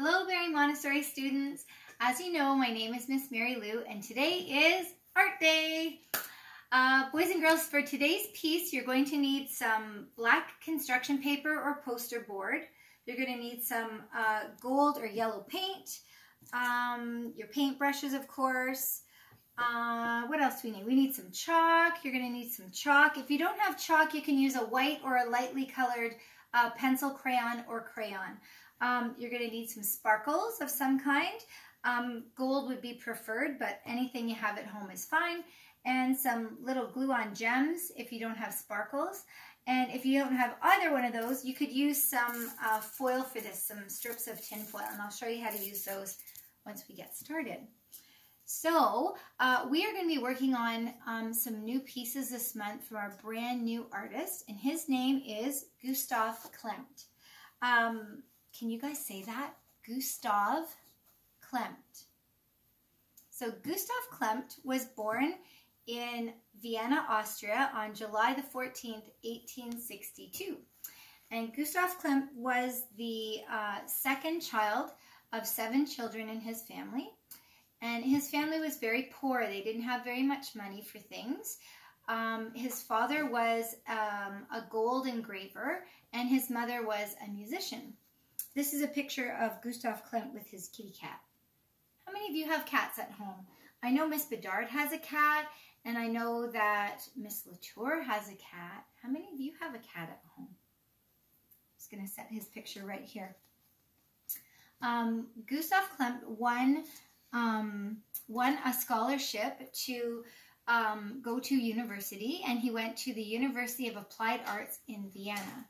Hello, Barrie Montessori students. As you know, my name is Miss Mary Lou, and today is Art Day. Uh, boys and girls, for today's piece, you're going to need some black construction paper or poster board. You're going to need some uh, gold or yellow paint, um, your paint brushes, of course. Uh, what else do we need? We need some chalk. You're going to need some chalk. If you don't have chalk, you can use a white or a lightly colored uh, pencil crayon or crayon. Um, you're going to need some sparkles of some kind. Um, gold would be preferred, but anything you have at home is fine. And some little glue-on gems if you don't have sparkles. And if you don't have either one of those, you could use some uh, foil for this, some strips of tin foil. And I'll show you how to use those once we get started. So uh, we are going to be working on um, some new pieces this month from our brand new artist. And his name is Gustav Klimt. Um, can you guys say that? Gustav Klimt. So Gustav Klimt was born in Vienna, Austria on July the 14th, 1862. And Gustav Klimt was the uh, second child of seven children in his family. And his family was very poor. They didn't have very much money for things. Um, his father was um, a gold engraver and his mother was a musician. This is a picture of Gustav Klimt with his kitty cat. How many of you have cats at home? I know Miss Bedard has a cat, and I know that Miss Latour has a cat. How many of you have a cat at home? I'm just going to set his picture right here. Um, Gustav Klimt won, um, won a scholarship to um, go to university, and he went to the University of Applied Arts in Vienna.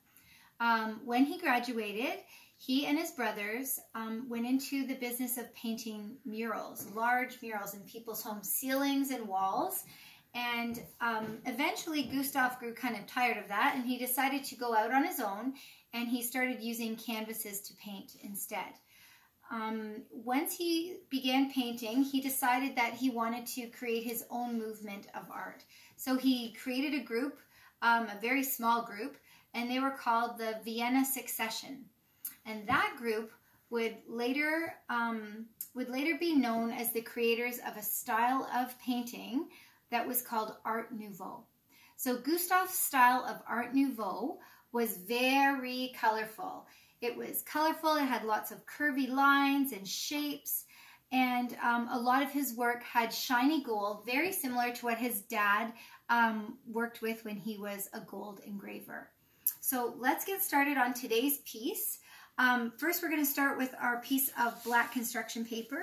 Um, when he graduated, he and his brothers um, went into the business of painting murals, large murals in people's homes, ceilings and walls. And um, eventually, Gustav grew kind of tired of that and he decided to go out on his own and he started using canvases to paint instead. Um, once he began painting, he decided that he wanted to create his own movement of art. So he created a group, um, a very small group, and they were called the Vienna Secession. And that group would later um, would later be known as the creators of a style of painting that was called Art Nouveau. So Gustav's style of Art Nouveau was very colorful. It was colorful, it had lots of curvy lines and shapes, and um, a lot of his work had shiny gold, very similar to what his dad um, worked with when he was a gold engraver. So let's get started on today's piece. Um, first, we're going to start with our piece of black construction paper.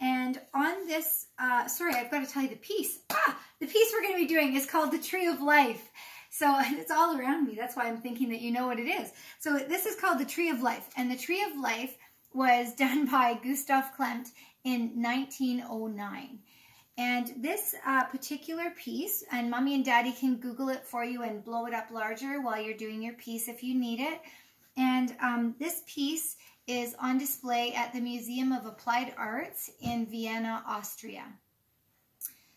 And on this, uh, sorry, I've got to tell you the piece. Ah, the piece we're going to be doing is called the Tree of Life. So it's all around me. That's why I'm thinking that you know what it is. So this is called the Tree of Life. And the Tree of Life was done by Gustav Klimt in 1909. And this uh, particular piece, and mommy and daddy can Google it for you and blow it up larger while you're doing your piece if you need it. And um, this piece is on display at the Museum of Applied Arts in Vienna, Austria.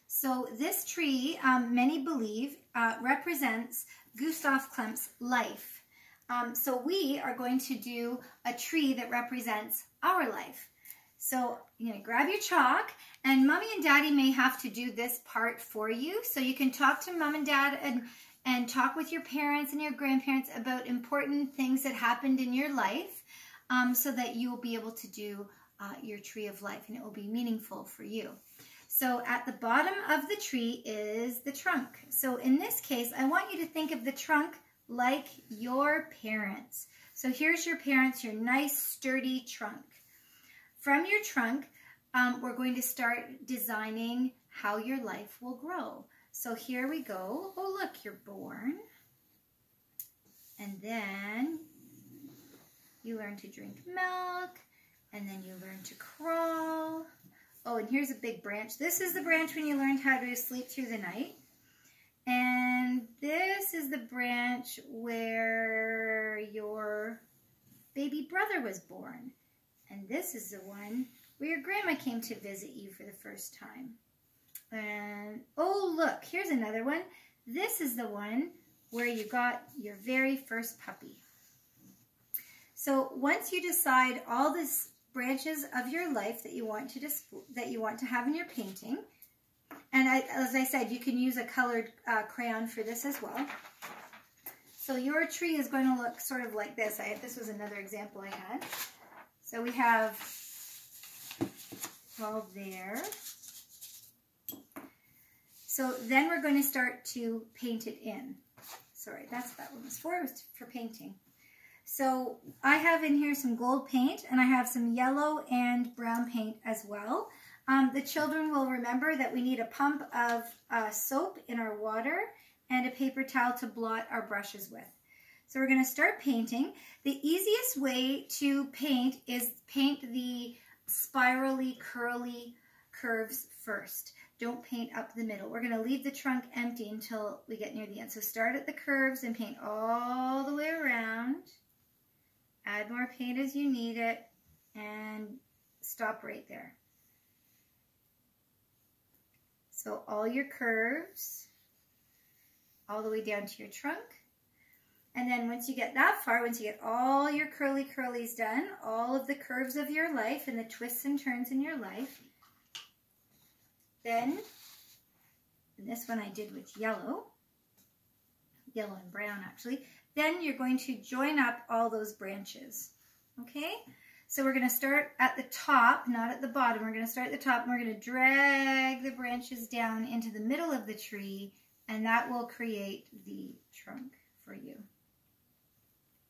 So this tree, um, many believe, uh, represents Gustav Klimt's life. Um, so we are going to do a tree that represents our life. So you're to grab your chalk, and mommy and daddy may have to do this part for you. So you can talk to mom and dad and and talk with your parents and your grandparents about important things that happened in your life um, so that you will be able to do uh, your tree of life and it will be meaningful for you. So at the bottom of the tree is the trunk. So in this case, I want you to think of the trunk like your parents. So here's your parents, your nice sturdy trunk. From your trunk, um, we're going to start designing how your life will grow. So here we go. Oh, look, you're born. And then you learn to drink milk. And then you learn to crawl. Oh, and here's a big branch. This is the branch when you learned how to sleep through the night. And this is the branch where your baby brother was born. And this is the one where your grandma came to visit you for the first time. And, oh, look, here's another one. This is the one where you got your very first puppy. So once you decide all this, branches of your life that you want to that you want to have in your painting. And I, as I said, you can use a colored uh, crayon for this as well. So your tree is going to look sort of like this. I, this was another example I had. So we have all there. So then we're going to start to paint it in. Sorry, that's that one was for, was for painting. So I have in here some gold paint and I have some yellow and brown paint as well. Um, the children will remember that we need a pump of uh, soap in our water and a paper towel to blot our brushes with. So we're going to start painting. The easiest way to paint is paint the spirally curly curves first. Don't paint up the middle. We're going to leave the trunk empty until we get near the end. So start at the curves and paint all the way around. Add more paint as you need it and stop right there. So all your curves all the way down to your trunk. And then once you get that far, once you get all your curly curlies done, all of the curves of your life and the twists and turns in your life, then, this one I did with yellow, yellow and brown actually, then you're going to join up all those branches, okay? So we're going to start at the top, not at the bottom. We're going to start at the top and we're going to drag the branches down into the middle of the tree and that will create the trunk for you.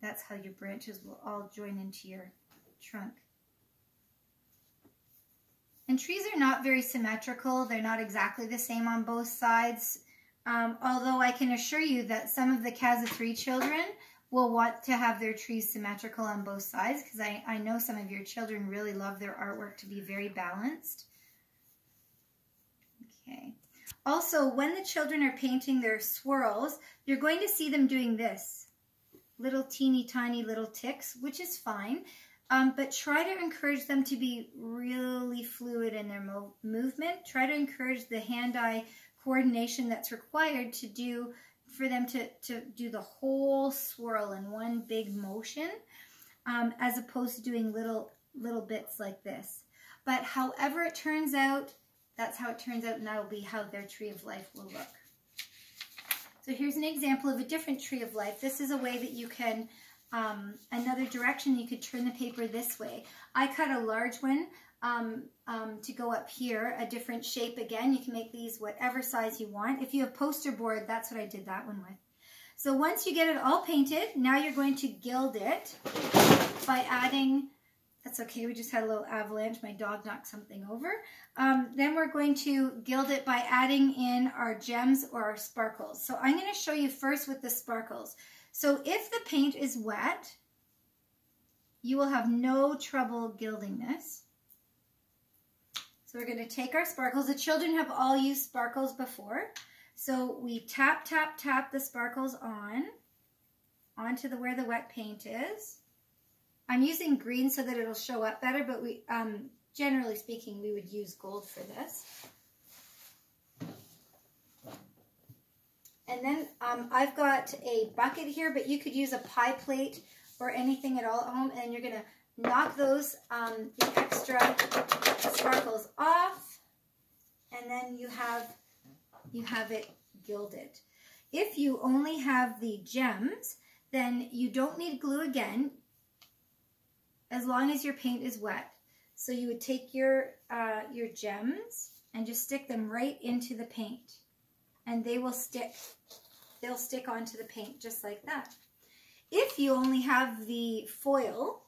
That's how your branches will all join into your trunk. And trees are not very symmetrical. They're not exactly the same on both sides. Um, although I can assure you that some of the CASA 3 children will want to have their trees symmetrical on both sides because I, I know some of your children really love their artwork to be very balanced. Okay. Also, when the children are painting their swirls, you're going to see them doing this. Little teeny tiny little ticks, which is fine. Um, but try to encourage them to be really fluid in their mo movement. Try to encourage the hand-eye coordination that's required to do for them to, to do the whole swirl in one big motion um, as opposed to doing little little bits like this. But however it turns out, that's how it turns out and that'll be how their tree of life will look. So here's an example of a different tree of life. This is a way that you can um, another direction, you could turn the paper this way. I cut a large one um, um, to go up here, a different shape again. You can make these whatever size you want. If you have poster board, that's what I did that one with. So once you get it all painted, now you're going to gild it by adding, that's okay, we just had a little avalanche, my dog knocked something over. Um, then we're going to gild it by adding in our gems or our sparkles. So I'm going to show you first with the sparkles. So if the paint is wet, you will have no trouble gilding this. So we're going to take our sparkles. The children have all used sparkles before. So we tap, tap, tap the sparkles on, onto the where the wet paint is. I'm using green so that it'll show up better, but we, um, generally speaking, we would use gold for this. And then um, I've got a bucket here, but you could use a pie plate or anything at all at home. And you're going to knock those um, the extra sparkles off. And then you have, you have it gilded. If you only have the gems, then you don't need glue again as long as your paint is wet. So you would take your, uh, your gems and just stick them right into the paint and they will stick. They'll stick onto the paint just like that. If you only have the foil,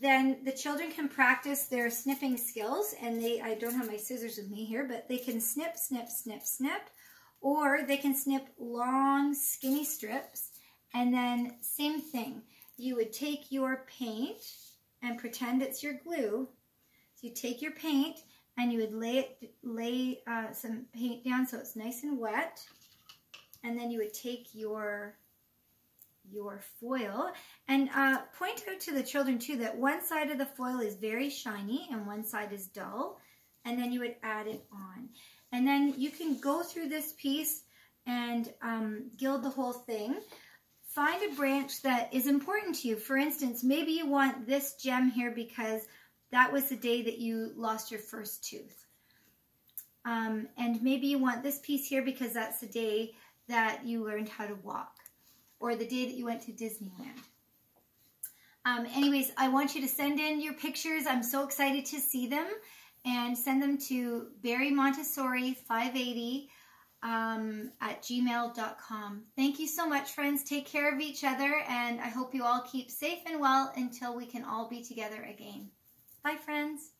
then the children can practice their snipping skills and they, I don't have my scissors with me here, but they can snip, snip, snip, snip, or they can snip long skinny strips and then same thing. You would take your paint and pretend it's your glue. So you take your paint and you would lay it, lay uh, some paint down so it's nice and wet. And then you would take your your foil. And uh, point out to the children too that one side of the foil is very shiny and one side is dull and then you would add it on. And then you can go through this piece and um, gild the whole thing. Find a branch that is important to you. For instance maybe you want this gem here because that was the day that you lost your first tooth. Um, and maybe you want this piece here because that's the day that you learned how to walk or the day that you went to Disneyland. Um, anyways, I want you to send in your pictures. I'm so excited to see them and send them to Barrie Montessori 580 um, at gmail.com. Thank you so much, friends. Take care of each other, and I hope you all keep safe and well until we can all be together again. Bye, friends.